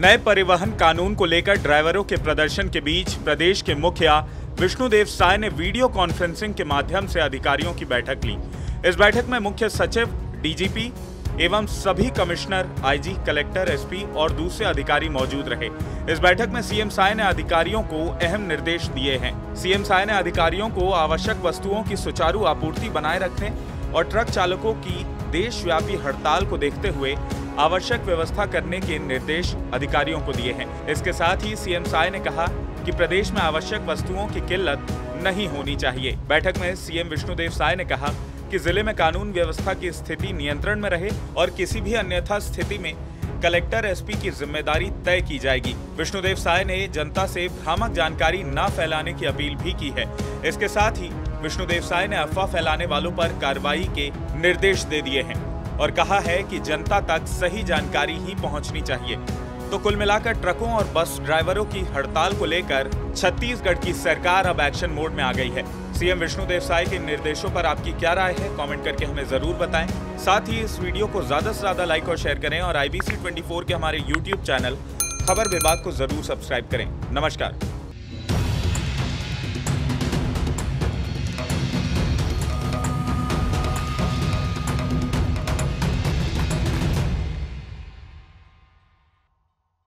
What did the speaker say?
नए परिवहन कानून को लेकर ड्राइवरों के प्रदर्शन के बीच प्रदेश के मुखिया विष्णुदेव साय ने वीडियो कॉन्फ्रेंसिंग के माध्यम से अधिकारियों की बैठक ली। इस बैठक में मुख्य सचिव, डीजीपी एवं सभी कमिश्नर, आईजी, कलेक्टर, एसपी और दूसरे अधिकारी मौजूद रहे। इस बैठक में सीएम साय ने अधिकारियों को अहम निर्देश दिए हैं। सीएम साय ने अधिकारियों को आवश्यक वस्तुओं की सुचारू आपूर्ति बनाए रखने और ट्रक चालकों की देशव्यापी हड़ताल को देखते हुए आवश्यक व्यवस्था करने के निर्देश अधिकारियों को दिए हैं। इसके साथ ही सीएम साय ने कहा कि प्रदेश में आवश्यक वस्तुओं की किल्लत नहीं होनी चाहिए। बैठक में सीएम विष्णुदेव साय ने कहा कि ज़िले में कानून व्यवस्था की स्थिति नियंत्रण में रहे और किसी भी अन्यथा स्थिति में कलेक्टर एसपी की ज़िम्मेदारी तय की जाएगी। विष्णुदेव साय ने जनता से भ्रामक जानकारी न फैलाने की अपील भी की है। इसके साथ ही विष्णुदेव साय ने अफवाह फैलाने वालों पर कार्रवाई के निर्देश दे दिए हैं। और कहा है कि जनता तक सही जानकारी ही पहुंचनी चाहिए। तो कुल मिलाकर ट्रकों और बस ड्राइवरों की हड़ताल को लेकर छत्तीसगढ़ की सरकार अब एक्शन मोड में आ गई है। सीएम विष्णुदेव साय के निर्देशों पर आपकी क्या राय है? कमेंट करके हमें ज़रूर बताएँ। साथ ही इस वीडियो को ज़्यादा से ज़्यादा लाइक और शेयर करें और आईबीसी 24 के हमारे यूट्यूब चैनल खबर विभाग को ज़रूर सब्सक्राइब करें। नमस्कार।